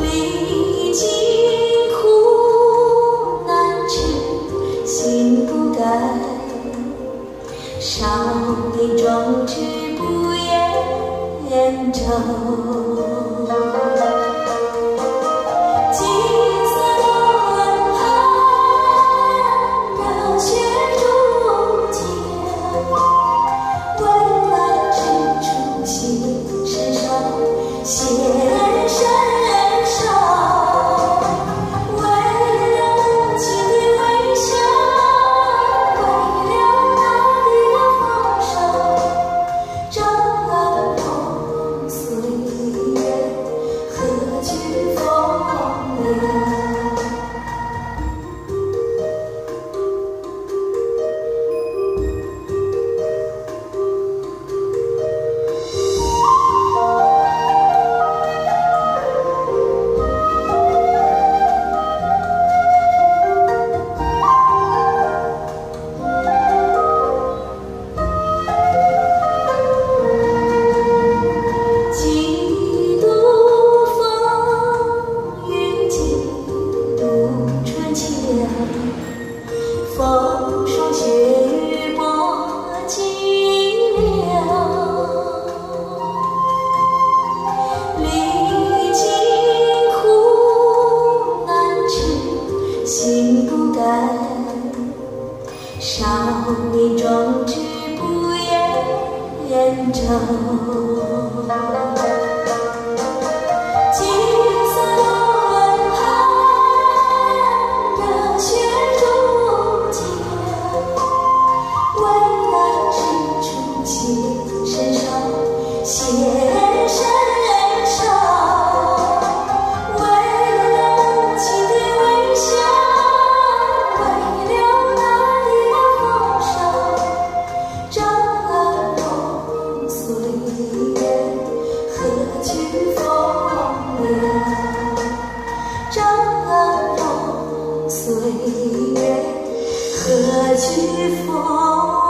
历经苦难时，心不改，少年壮志不言愁。风少年壮志不言愁。岁月何惧风？